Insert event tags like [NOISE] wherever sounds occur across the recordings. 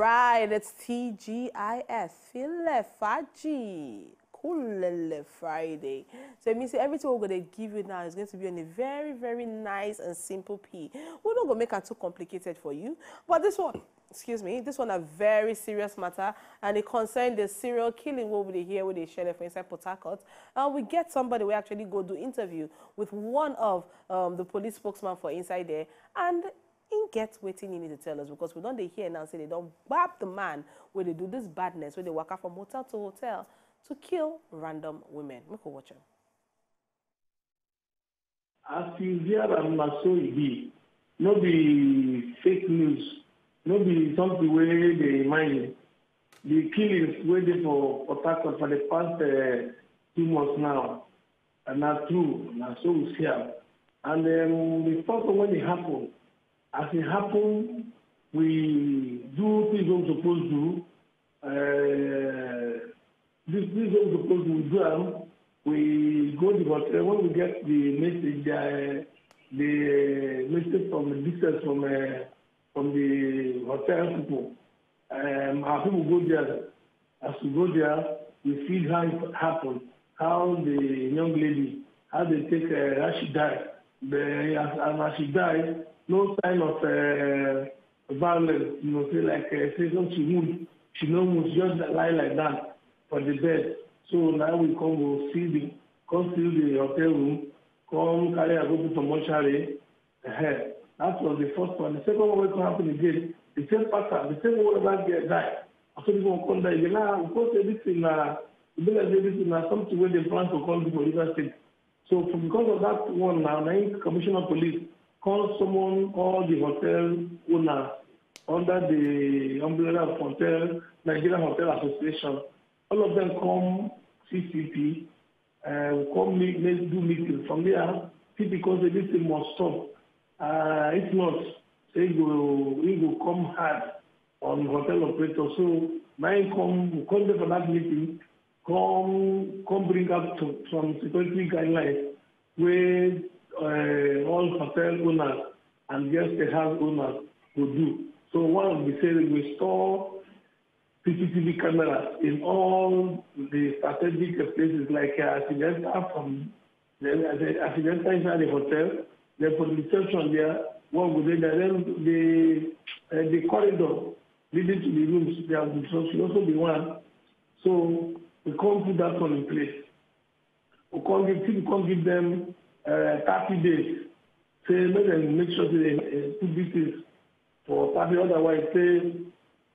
right, it's TGIF. File Faji. Cool Friday. So it means everything we're going to give you now is going to be on a very, very nice and simple P. We're not going to make it too complicated for you. But this one, excuse me, this one a very serious matter and it concerns the serial killing what we hear with the sheriff for inside Port Harcourt. And we get somebody we actually go do interview with one of um, the police spokesman for inside there and in get waiting you need to tell us because we don't they hear now say they don't bab the man where they do this badness where they walk out from hotel to hotel to kill random women. Make a watch him. As you hear am na so e be, no be fake news, no be something wey dey mind. The killings dey for Harcourt for the past uh, two months now, and na true, na so we see am. And um, the first one when e happen, as it happened, we do things wey we suppose do. Uh, this this wey we suppose do, we do. We go to the hotel when we get the message, uh, the message from the distance from uh, from the hotel people. Um, our people go there. As we go there, we see how it happened, how the young lady, how they take, uh, how she died. The, as, as she died, no sign of uh, violence, you know, say like, uh, say some she moved, she no move, just lie like that for the bed. So now we come, we see the, come see the hotel room, come carry her go to some mortuary. Uh, that was the first one. The second one will happen again. The same pattern, the same one that get die. After this one come die again. Now, of course, this thing, uh, it be like this thing, uh, something where they plan to to for River State. So because of that one now, now Commissioner of Police call someone, all the hotel owners under the umbrella of Hotel, Nigeria Hotel Association. All of them come CCP, uh, come meet, make, do meeting. From there, people because this thing must stop. Uh, if not, he go, he go come hard on hotel operator. So mine come, come there for that meeting, come, come bring up to, some security guidelines where uh, all hotel owners and guest house owners will do. So one of the say we store CCTV cameras in all the strategic places like uh, accidental from the accidental inside the hotel, then for the reception there, one would then the uh, the corridor leading to the rooms there should also be one. So we can't put that one in place. We can't give we can't give them uh, 30 days. Say let them make sure they uh, put this things for 30 otherwise say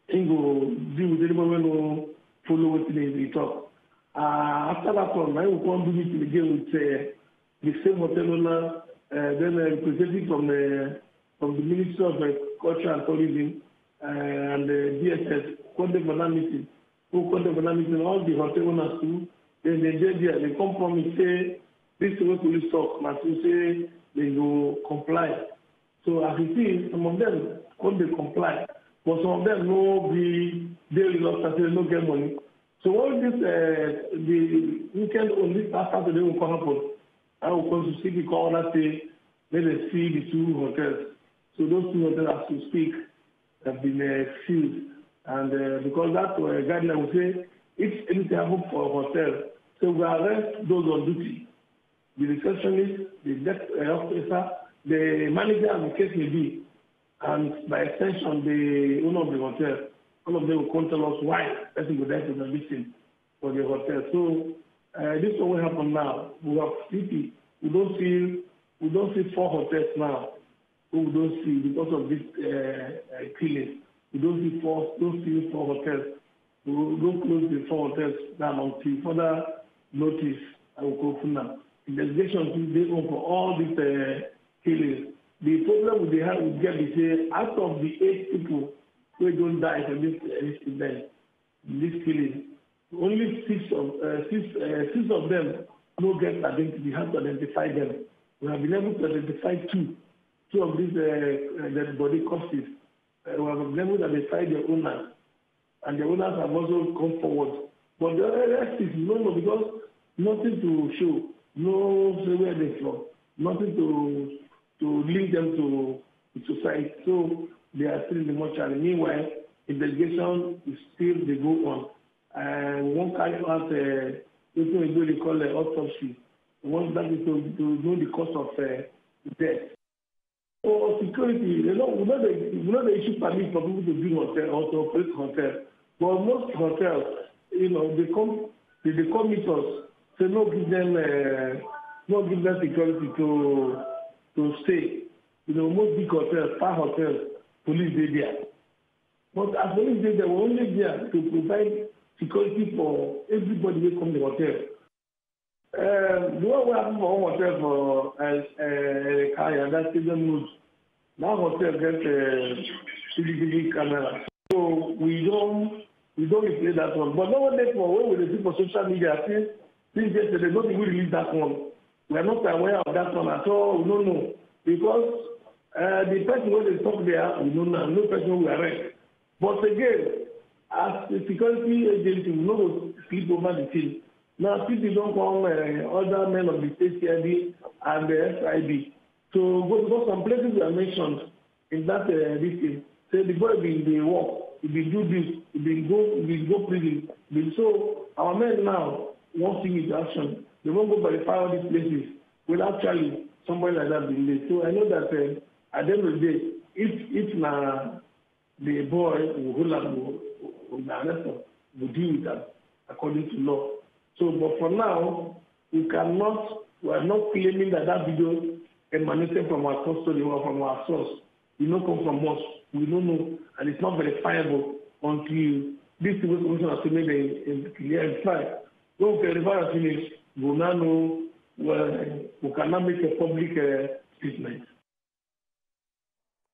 him go deal with anybody wey no follow dey dey talk. Uh, after that one, him go come do meeting again with uh, the same hotel owner, uh, then uh, representative from uh, from the Ministry of uh, Culture and Tourism uh, and uh, DSS for that meeting. The hotel owners too. Then they dey there. They come promise say they go comply. So as you see, some of them dey comply. but some of them no be dey reluctant say no get money so all this uh, the weekend on this last saturday will come i will come to see the corner say dem see the two hotels so those two hotels as we speak have been uh, sealed and uh, because that uh, guideline will say if anything happen for a hotel so we arrest those on duty. The receptionist the desk uh, officer the manager and the case may be. And by extension the owner of the hotel all of them will come tell us why person go die to the victim for the hotel. So uh, this wey happen now. We have city we don't see we don't see four hotels now. We don't see because of this uh, uh, killing see four don see four hotels. We don close the four hotels down until further notice awokofuna investigation still dey on for all these uh, killings. The problem dey have we get be say out of the eight people wey don die for this uh, this event this killing only six of uh, six uh, six of them no get identity we have to identify them. We have been able to identify two two of these uh, uh, dead body corpses uh, we have been able to identify their owners and the owners have also come forward but the rest is no because nothing to show no where they from nothing to to link them to the society. So they are still in the mortuary. Meanwhile, investigation is still dey go on. And we wan carry out uh, oyibo dey call uh, autopsy. We want that is to to know the cause of uh, death. For security, you know, we no dey we no dey issue permit for people to build hotel or to operate hotel. But most hotels, you know, they come they dey come meet us say no give them uh, no give them security to to stay. You know, most big hotels, star hotels, police dey there. But as police dey there, we only there to provide security for everybody wey come the hotel. Um, the one for one hotel for uh, uh, Kaya, that stadium road, that hotel get uh, CCTV camera. So we don we don replace that one. But no one dey for wey we see for social media since since yesterday, be we release that one. We are not aware of that one at all. We no know because uh, the person wey dey talk there, we no know, no person we arrest. But again, as a security agency, we no go sleep over the thing. Now, people don come, uh, other men of the state CID and the SIB. So, go because some places were mentioned in that uh, this. Say the boy bin dey work, he bin do this, he bin go, he bin go prison. Bin so our men now wan see with action. They wan go verify all these places. Well, actually, somebody like that bin dey. So I know that uh, at the end of the day, if if na the boy will hold am will will arrest will deal with that according to law. So, but for now, we cannot, we are not claiming that that video emanated from our custody or from our source. It no come from us. We don't know, and it's not verifiable until this commission has made a, a clear fact. When we verify and finish, we now know, well, we cannot make a public uh, statement.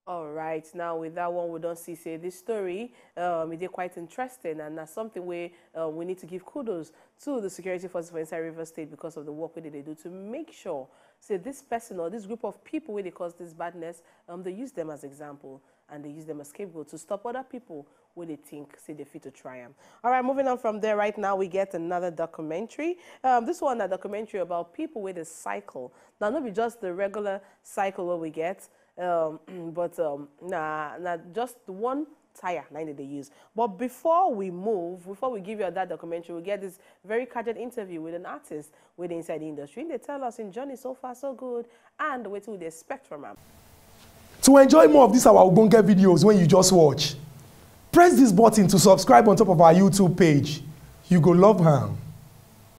All right, now with that one, we don't see say this story. Um, it is quite interesting, and that's something where uh, we need to give kudos to the security forces for inside River State because of the work that they do to make sure, say this person or this group of people where they cause this badness, um, they use them as example and they use them as scapegoat to stop other people where they think say they fit to triumph. All right, moving on from there. Right now, we get another documentary. Um, this one a documentary about people with a cycle. Now, not be just the regular cycle where we get um, [CLEARS THROAT] but um, nah, nah, just one tire na they use. But before we move, before we give you that documentary, we get this very candid interview with an artist with inside the industry. They tell us in journey so far so good and what we expect from them. To enjoy more of these our Ogonge videos when you just watch, press this button to subscribe on top of our YouTube page. You go love her.